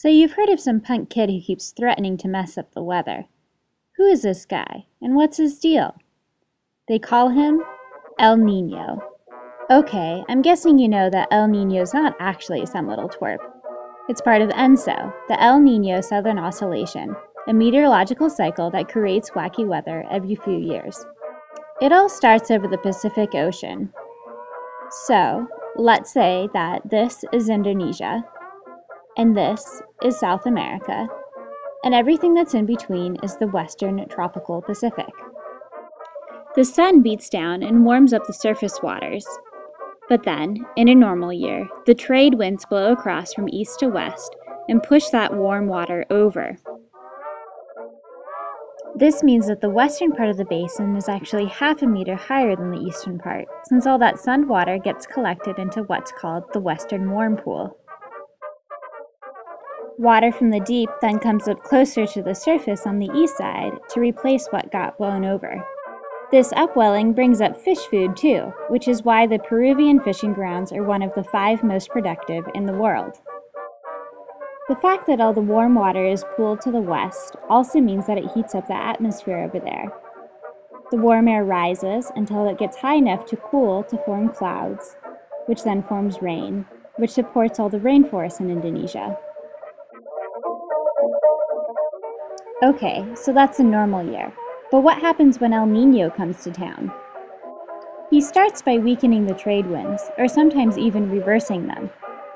So you've heard of some punk kid who keeps threatening to mess up the weather. Who is this guy, and what's his deal? They call him El Nino. Okay, I'm guessing you know that El Nino's not actually some little twerp. It's part of ENSO, the El Nino Southern Oscillation, a meteorological cycle that creates wacky weather every few years. It all starts over the Pacific Ocean. So, let's say that this is Indonesia, and this is South America, and everything that's in between is the western tropical Pacific. The sun beats down and warms up the surface waters. But then, in a normal year, the trade winds blow across from east to west and push that warm water over. This means that the western part of the basin is actually half a meter higher than the eastern part, since all that sun water gets collected into what's called the western warm pool. Water from the deep then comes up closer to the surface on the east side to replace what got blown over. This upwelling brings up fish food too, which is why the Peruvian fishing grounds are one of the five most productive in the world. The fact that all the warm water is pooled to the west also means that it heats up the atmosphere over there. The warm air rises until it gets high enough to cool to form clouds, which then forms rain, which supports all the rainforests in Indonesia. Okay, so that's a normal year. But what happens when El Nino comes to town? He starts by weakening the trade winds, or sometimes even reversing them.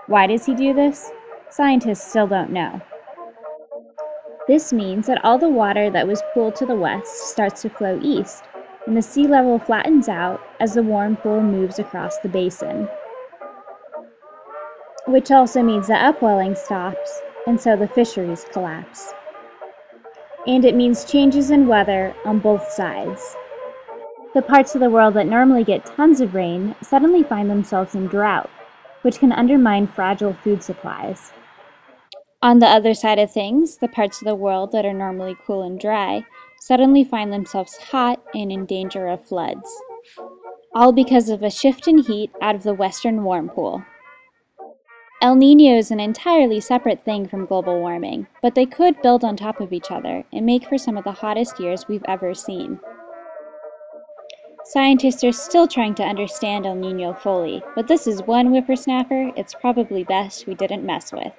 Why does he do this? Scientists still don't know. This means that all the water that was pooled to the west starts to flow east, and the sea level flattens out as the warm pool moves across the basin. Which also means the upwelling stops, and so the fisheries collapse and it means changes in weather on both sides. The parts of the world that normally get tons of rain suddenly find themselves in drought, which can undermine fragile food supplies. On the other side of things, the parts of the world that are normally cool and dry suddenly find themselves hot and in danger of floods. All because of a shift in heat out of the western warm pool. El Nino is an entirely separate thing from global warming, but they could build on top of each other and make for some of the hottest years we've ever seen. Scientists are still trying to understand El Nino fully, but this is one whippersnapper it's probably best we didn't mess with.